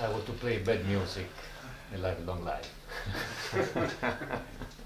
I want to play bad music A life long life.